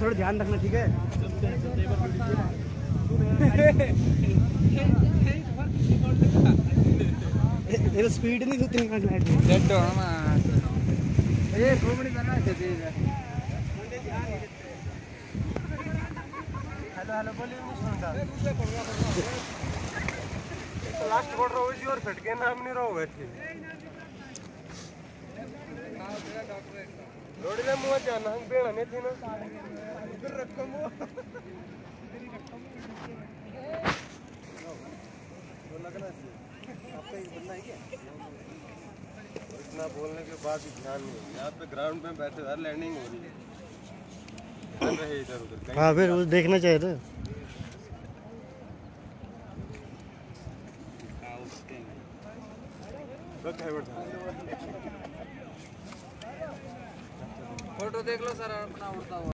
थोड़ा ध्यान रखना ठीक है? ये स्पीड नहीं तो तीन घंटे लाइट डेड हो ये है तेज हेलो हेलो बोलिए नहीं सुनता लास्ट बोल रहा हूँ और फट के नाम नहीं रहो बैठे रोड ना तो लगना चाहिए आपका ही बनना है क्या इतना बोलने के बाद भी ध्यान नहीं है यहाँ पे ग्राउंड में बैठे हर लैंडिंग हो रही है। रहे इधर उधर हाँ फिर वो देखना चाहिए था रख है बैठा फ़ोटो देख लो सर अपना उड़ता हुआ।